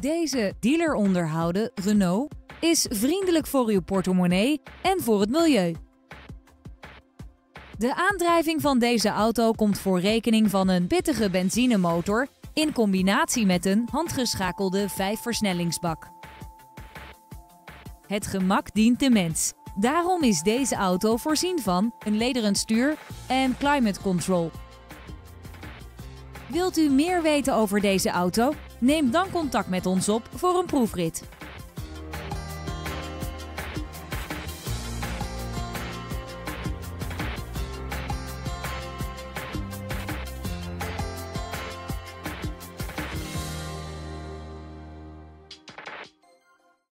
Deze dealer onderhouden Renault is vriendelijk voor uw portemonnee en voor het milieu. De aandrijving van deze auto komt voor rekening van een pittige benzinemotor in combinatie met een handgeschakelde 5-versnellingsbak. Het gemak dient de mens. Daarom is deze auto voorzien van een lederen stuur en climate control. Wilt u meer weten over deze auto? Neem dan contact met ons op voor een proefrit.